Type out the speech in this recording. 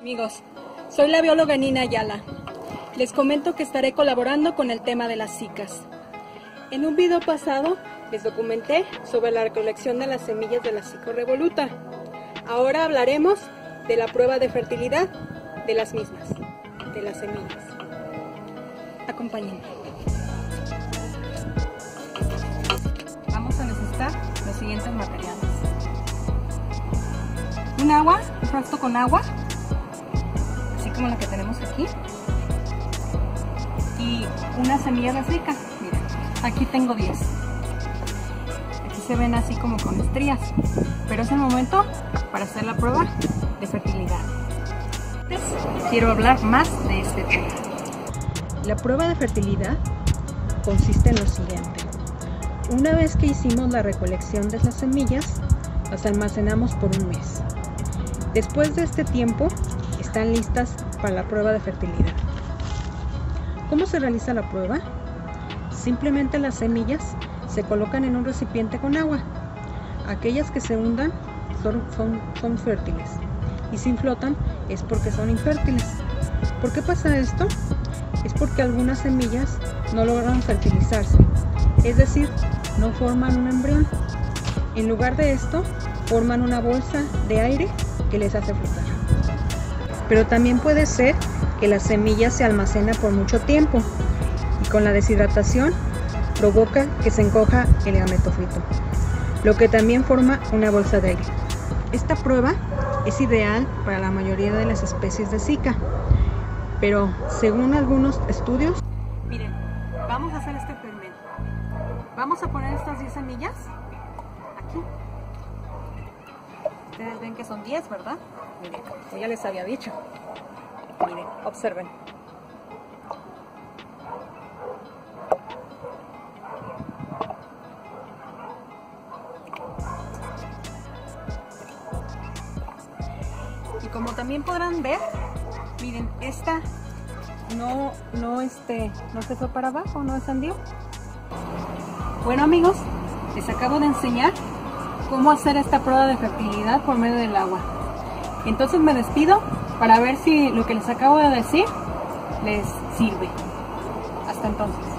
Amigos, soy la bióloga Nina Ayala. Les comento que estaré colaborando con el tema de las zicas. En un video pasado les documenté sobre la recolección de las semillas de la revoluta. Ahora hablaremos de la prueba de fertilidad de las mismas, de las semillas. Acompáñenme. Vamos a necesitar los siguientes materiales. Un agua, un frasco con agua, así como la que tenemos aquí. Y una semilla de Miren, aquí tengo 10. Aquí se ven así como con estrías, pero es el momento para hacer la prueba de fertilidad. quiero hablar más de este tema. La prueba de fertilidad consiste en lo siguiente. Una vez que hicimos la recolección de las semillas, las almacenamos por un mes. Después de este tiempo, están listas para la prueba de fertilidad. ¿Cómo se realiza la prueba? Simplemente las semillas se colocan en un recipiente con agua. Aquellas que se hundan son, son, fértiles y si flotan es porque son infértiles. ¿Por qué pasa esto? Es porque algunas semillas no logran fertilizarse, es decir, no forman un embrión. En lugar de esto, forman una bolsa de aire que les hace flotar. Pero también puede ser que la semilla se almacena por mucho tiempo y con la deshidratación provoca que se encoja el gametofito, lo que también forma una bolsa de aire. Esta prueba es ideal para la mayoría de las especies de Zika, pero según algunos estudios... Miren, vamos a hacer este experimento. Vamos a poner estas 10 semillas aquí. Ustedes ven que son 10, ¿verdad? Miren, ya les había dicho. Miren, observen. Y como también podrán ver, miren, esta no, no, este, no se fue para abajo, no descendió. Bueno amigos, les acabo de enseñar cómo hacer esta prueba de fertilidad por medio del agua. Entonces me despido para ver si lo que les acabo de decir les sirve. Hasta entonces.